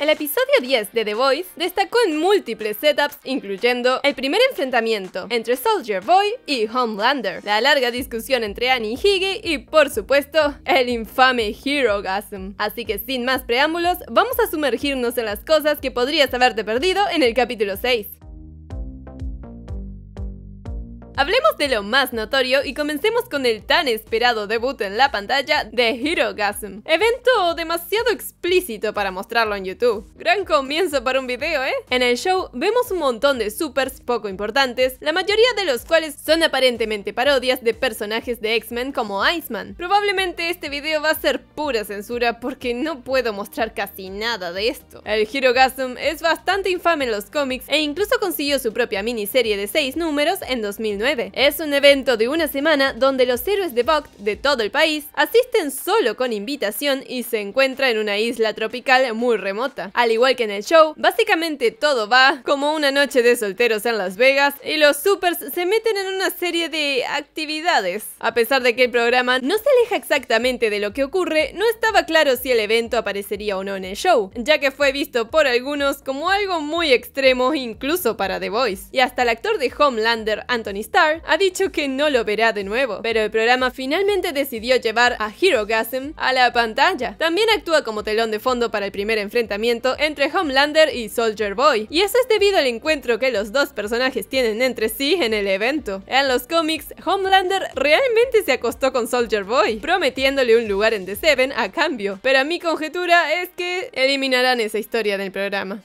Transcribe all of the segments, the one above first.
El episodio 10 de The Voice destacó en múltiples setups, incluyendo el primer enfrentamiento entre Soldier Boy y Homelander, la larga discusión entre Annie y Higgy y, por supuesto, el infame Hero Gasm. Así que sin más preámbulos, vamos a sumergirnos en las cosas que podrías haberte perdido en el capítulo 6. Hablemos de lo más notorio y comencemos con el tan esperado debut en la pantalla de Hirogasm. Evento demasiado explícito para mostrarlo en YouTube. Gran comienzo para un video, ¿eh? En el show vemos un montón de supers poco importantes, la mayoría de los cuales son aparentemente parodias de personajes de X-Men como Iceman. Probablemente este video va a ser pura censura porque no puedo mostrar casi nada de esto. El Hirogasm es bastante infame en los cómics e incluso consiguió su propia miniserie de 6 números en 2009 es un evento de una semana donde los héroes de Vogt de todo el país asisten solo con invitación y se encuentra en una isla tropical muy remota. Al igual que en el show, básicamente todo va como una noche de solteros en Las Vegas y los supers se meten en una serie de actividades. A pesar de que el programa no se aleja exactamente de lo que ocurre, no estaba claro si el evento aparecería o no en el show, ya que fue visto por algunos como algo muy extremo incluso para The Voice. Y hasta el actor de Homelander, Anthony Starr, ha dicho que no lo verá de nuevo, pero el programa finalmente decidió llevar a Hirogasm a la pantalla. También actúa como telón de fondo para el primer enfrentamiento entre Homelander y Soldier Boy, y eso es debido al encuentro que los dos personajes tienen entre sí en el evento. En los cómics, Homelander realmente se acostó con Soldier Boy, prometiéndole un lugar en The Seven a cambio, pero mi conjetura es que eliminarán esa historia del programa.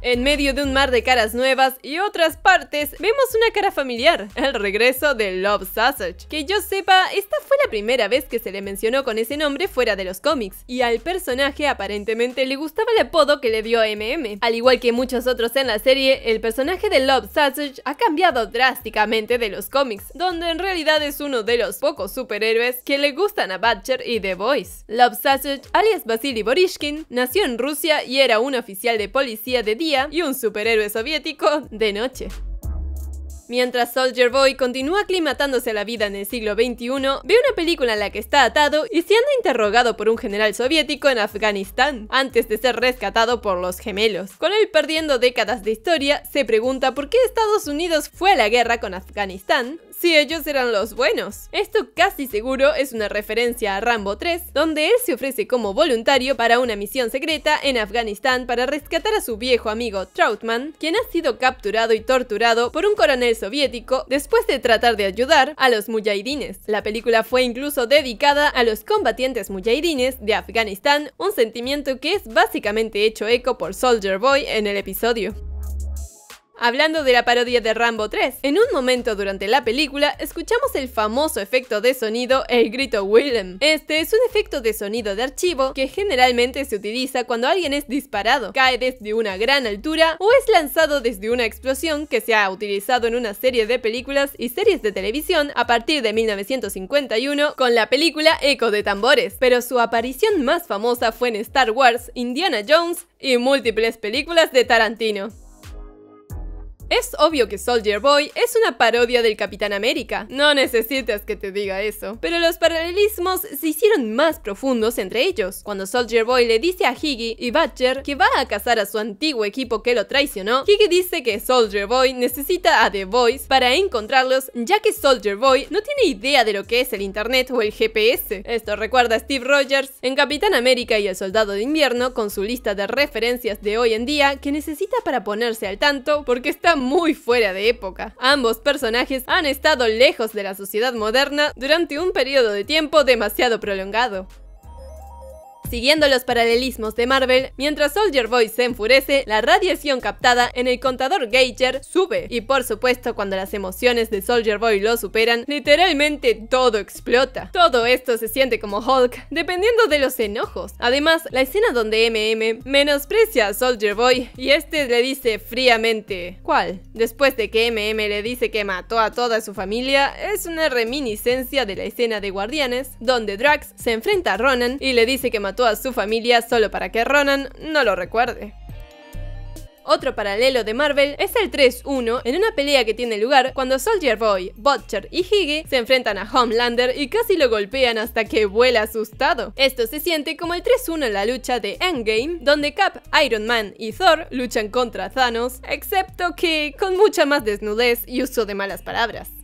En medio de un mar de caras nuevas y otras partes, vemos una cara familiar, el regreso de Love Sausage. Que yo sepa, esta fue la primera vez que se le mencionó con ese nombre fuera de los cómics, y al personaje aparentemente le gustaba el apodo que le dio MM. Al igual que muchos otros en la serie, el personaje de Love Sausage ha cambiado drásticamente de los cómics, donde en realidad es uno de los pocos superhéroes que le gustan a Butcher y The Voice. Love Sausage, alias Vasily Borishkin, nació en Rusia y era un oficial de policía de y un superhéroe soviético de noche. Mientras Soldier Boy continúa aclimatándose a la vida en el siglo XXI, ve una película en la que está atado y siendo interrogado por un general soviético en Afganistán, antes de ser rescatado por los gemelos. Con él perdiendo décadas de historia, se pregunta por qué Estados Unidos fue a la guerra con Afganistán, si ellos eran los buenos. Esto casi seguro es una referencia a Rambo 3, donde él se ofrece como voluntario para una misión secreta en Afganistán para rescatar a su viejo amigo Troutman, quien ha sido capturado y torturado por un coronel soviético después de tratar de ayudar a los mujahidines. La película fue incluso dedicada a los combatientes mujahidines de Afganistán, un sentimiento que es básicamente hecho eco por Soldier Boy en el episodio. Hablando de la parodia de Rambo 3, en un momento durante la película escuchamos el famoso efecto de sonido el grito Willem. Este es un efecto de sonido de archivo que generalmente se utiliza cuando alguien es disparado, cae desde una gran altura o es lanzado desde una explosión que se ha utilizado en una serie de películas y series de televisión a partir de 1951 con la película Eco de Tambores, pero su aparición más famosa fue en Star Wars, Indiana Jones y múltiples películas de Tarantino. Es obvio que Soldier Boy es una parodia del Capitán América, no necesitas que te diga eso, pero los paralelismos se hicieron más profundos entre ellos. Cuando Soldier Boy le dice a Higgy y Butcher que va a cazar a su antiguo equipo que lo traicionó, Higgy dice que Soldier Boy necesita a The Voice para encontrarlos, ya que Soldier Boy no tiene idea de lo que es el internet o el GPS. Esto recuerda a Steve Rogers en Capitán América y el Soldado de Invierno con su lista de referencias de hoy en día que necesita para ponerse al tanto porque está muy fuera de época. Ambos personajes han estado lejos de la sociedad moderna durante un periodo de tiempo demasiado prolongado. Siguiendo los paralelismos de Marvel, mientras Soldier Boy se enfurece, la radiación captada en el contador Gauger sube. Y por supuesto, cuando las emociones de Soldier Boy lo superan, literalmente todo explota. Todo esto se siente como Hulk, dependiendo de los enojos. Además, la escena donde MM menosprecia a Soldier Boy y este le dice fríamente, ¿cuál? Después de que MM le dice que mató a toda su familia, es una reminiscencia de la escena de Guardianes, donde Drax se enfrenta a Ronan y le dice que mató a su familia solo para que Ronan no lo recuerde. Otro paralelo de Marvel es el 3-1 en una pelea que tiene lugar cuando Soldier Boy, Butcher y Higgy se enfrentan a Homelander y casi lo golpean hasta que vuela asustado. Esto se siente como el 3-1 en la lucha de Endgame, donde Cap, Iron Man y Thor luchan contra Thanos, excepto que con mucha más desnudez y uso de malas palabras.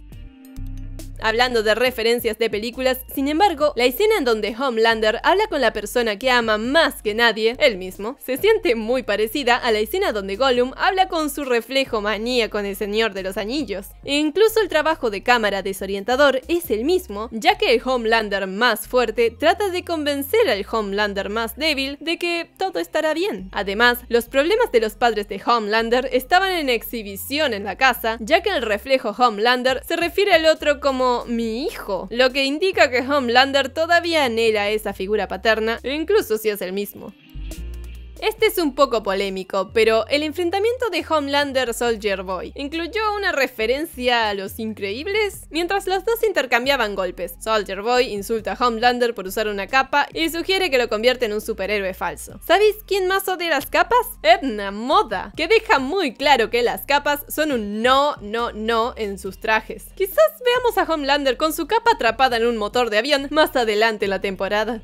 Hablando de referencias de películas, sin embargo, la escena en donde Homelander habla con la persona que ama más que nadie, él mismo, se siente muy parecida a la escena donde Gollum habla con su reflejo manía con el Señor de los Anillos. E incluso el trabajo de cámara desorientador es el mismo, ya que el Homelander más fuerte trata de convencer al Homelander más débil de que todo estará bien. Además, los problemas de los padres de Homelander estaban en exhibición en la casa, ya que el reflejo Homelander se refiere al otro como mi hijo, lo que indica que Homelander todavía anhela esa figura paterna, incluso si es el mismo. Este es un poco polémico, pero el enfrentamiento de Homelander Soldier Boy incluyó una referencia a los increíbles mientras los dos intercambiaban golpes. Soldier Boy insulta a Homelander por usar una capa y sugiere que lo convierte en un superhéroe falso. ¿Sabéis quién más odia las capas? Edna Moda, que deja muy claro que las capas son un no, no, no en sus trajes. Quizás veamos a Homelander con su capa atrapada en un motor de avión más adelante en la temporada.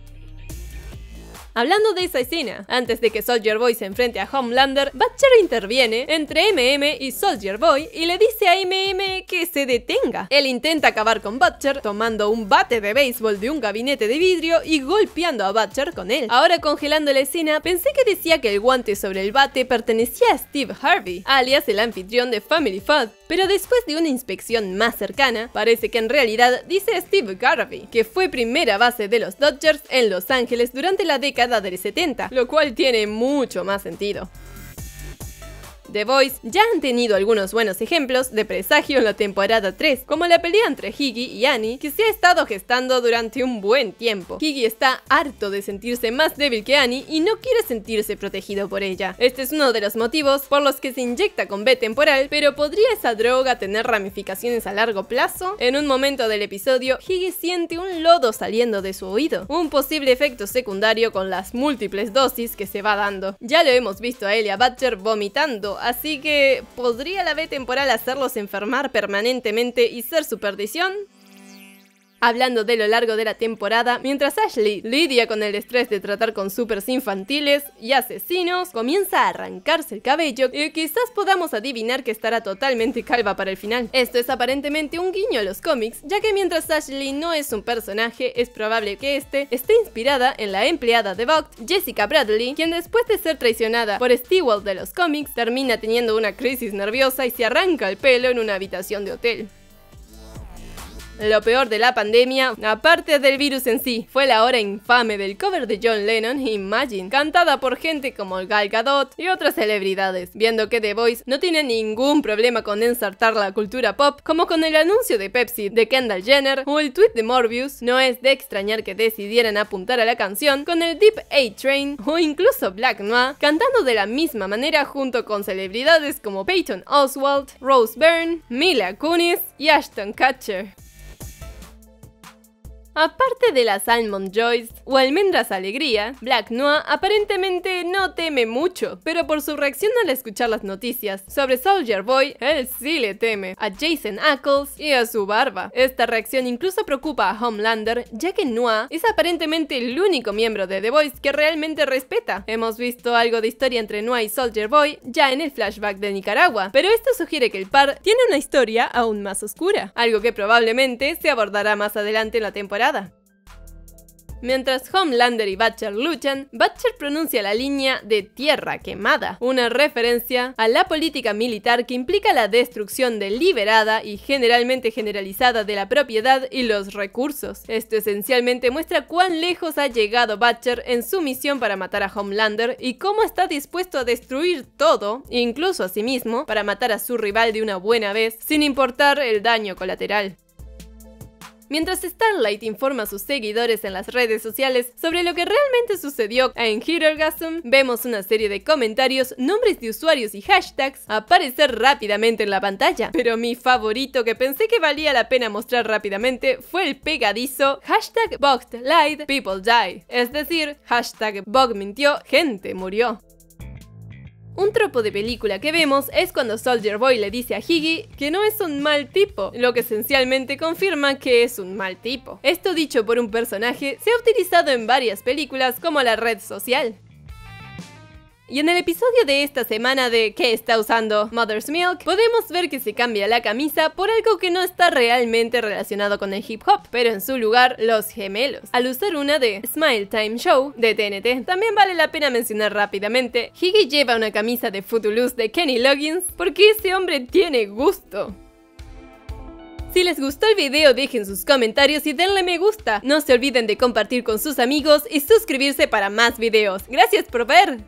Hablando de esa escena, antes de que Soldier Boy se enfrente a Homelander, Butcher interviene entre MM y Soldier Boy y le dice a MM que se detenga. Él intenta acabar con Butcher tomando un bate de béisbol de un gabinete de vidrio y golpeando a Butcher con él. Ahora congelando la escena, pensé que decía que el guante sobre el bate pertenecía a Steve Harvey, alias el anfitrión de Family Fun, pero después de una inspección más cercana, parece que en realidad dice Steve Garvey, que fue primera base de los Dodgers en Los Ángeles durante la década del 70, lo cual tiene mucho más sentido. The Voice ya han tenido algunos buenos ejemplos de presagio en la temporada 3, como la pelea entre Higgy y Annie, que se ha estado gestando durante un buen tiempo. Higgy está harto de sentirse más débil que Annie y no quiere sentirse protegido por ella. Este es uno de los motivos por los que se inyecta con B temporal, pero ¿podría esa droga tener ramificaciones a largo plazo? En un momento del episodio, Higgy siente un lodo saliendo de su oído, un posible efecto secundario con las múltiples dosis que se va dando. Ya lo hemos visto a él y a Butcher vomitando así que ¿podría la B temporal hacerlos enfermar permanentemente y ser su perdición? Hablando de lo largo de la temporada, mientras Ashley lidia con el estrés de tratar con supers infantiles y asesinos, comienza a arrancarse el cabello y quizás podamos adivinar que estará totalmente calva para el final. Esto es aparentemente un guiño a los cómics, ya que mientras Ashley no es un personaje, es probable que este esté inspirada en la empleada de Vogt, Jessica Bradley, quien después de ser traicionada por Stewart de los cómics, termina teniendo una crisis nerviosa y se arranca el pelo en una habitación de hotel. Lo peor de la pandemia, aparte del virus en sí, fue la hora infame del cover de John Lennon, Imagine, cantada por gente como Gal Gadot y otras celebridades, viendo que The Voice no tiene ningún problema con ensartar la cultura pop, como con el anuncio de Pepsi de Kendall Jenner o el tweet de Morbius, no es de extrañar que decidieran apuntar a la canción con el Deep A Train o incluso Black Noir, cantando de la misma manera junto con celebridades como Peyton Oswalt, Rose Byrne, Mila Kunis y Ashton Kutcher. Aparte de las Almond Joys o Almendras Alegría, Black Noir aparentemente no teme mucho, pero por su reacción al escuchar las noticias sobre Soldier Boy, él sí le teme a Jason Ackles y a su barba. Esta reacción incluso preocupa a Homelander, ya que Noir es aparentemente el único miembro de The Voice que realmente respeta. Hemos visto algo de historia entre Noir y Soldier Boy ya en el flashback de Nicaragua, pero esto sugiere que el par tiene una historia aún más oscura, algo que probablemente se abordará más adelante en la temporada. Mientras Homelander y Butcher luchan, Butcher pronuncia la línea de tierra quemada, una referencia a la política militar que implica la destrucción deliberada y generalmente generalizada de la propiedad y los recursos. Esto esencialmente muestra cuán lejos ha llegado Butcher en su misión para matar a Homelander y cómo está dispuesto a destruir todo, incluso a sí mismo, para matar a su rival de una buena vez, sin importar el daño colateral. Mientras Starlight informa a sus seguidores en las redes sociales sobre lo que realmente sucedió en Herogasm, vemos una serie de comentarios, nombres de usuarios y hashtags aparecer rápidamente en la pantalla. Pero mi favorito que pensé que valía la pena mostrar rápidamente fue el pegadizo hashtag Lied, People Die, es decir, hashtag mintió, gente murió. Un tropo de película que vemos es cuando Soldier Boy le dice a Higgy que no es un mal tipo, lo que esencialmente confirma que es un mal tipo. Esto dicho por un personaje se ha utilizado en varias películas como la red social. Y en el episodio de esta semana de ¿Qué está usando Mother's Milk? podemos ver que se cambia la camisa por algo que no está realmente relacionado con el hip hop, pero en su lugar los gemelos. Al usar una de Smile Time Show de TNT, también vale la pena mencionar rápidamente, Higgy lleva una camisa de Footloose de Kenny Loggins porque ese hombre tiene gusto. Si les gustó el video dejen sus comentarios y denle me gusta. No se olviden de compartir con sus amigos y suscribirse para más videos. Gracias por ver.